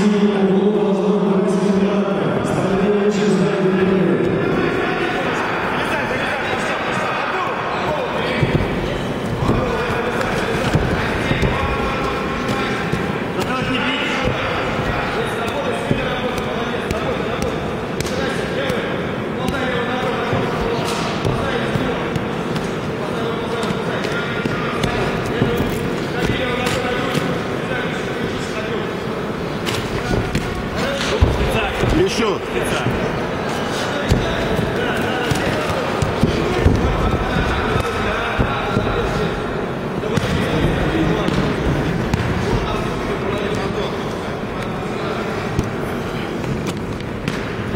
Еще.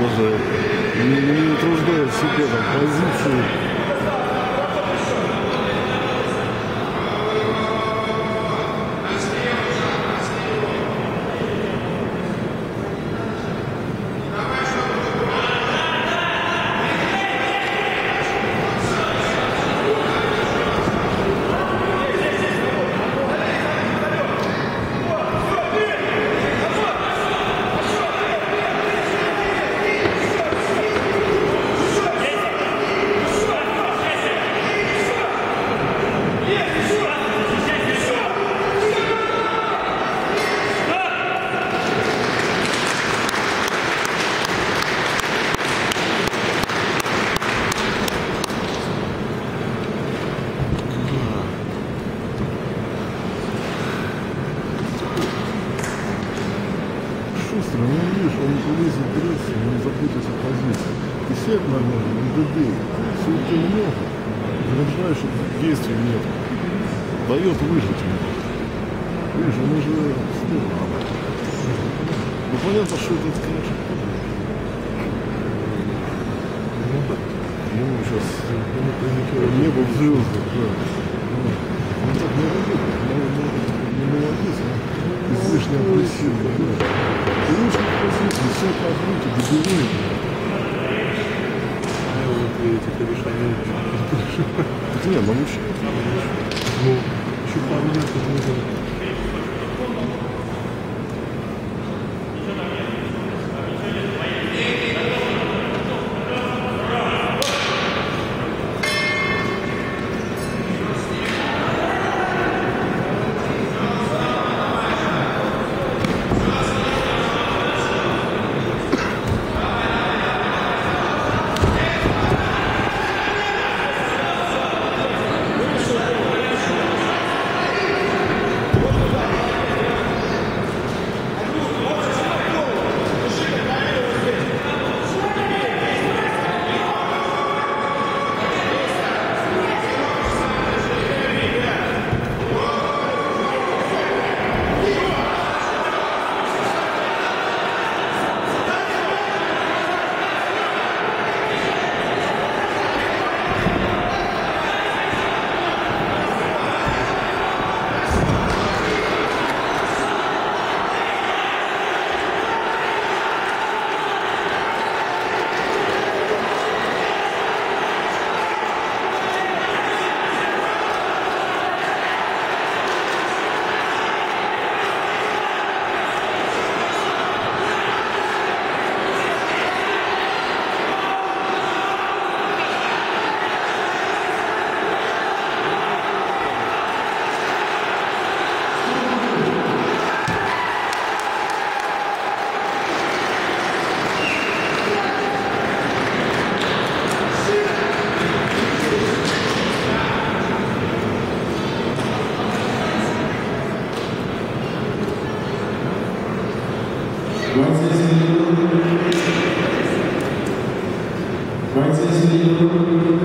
даже, не, утруждая себе там позицию. Не лезет драться, не запутаться в позиции. И сядь нормально, не. Все это много. Заряжаешь, действий нет. Дает выжить ему. Видишь, он уже стыдно. Ну понятно, что это, конечно, ну да. Ему сейчас небо в звездах, да. Ну, Он так не работает, не молодец, он излишне агрессивный. Да. Ты лучше позиции, все по руки, добивай. Так не, ну лучше. Ну, еще пару лет это нужно. Mas esse livro. Mas esse livro.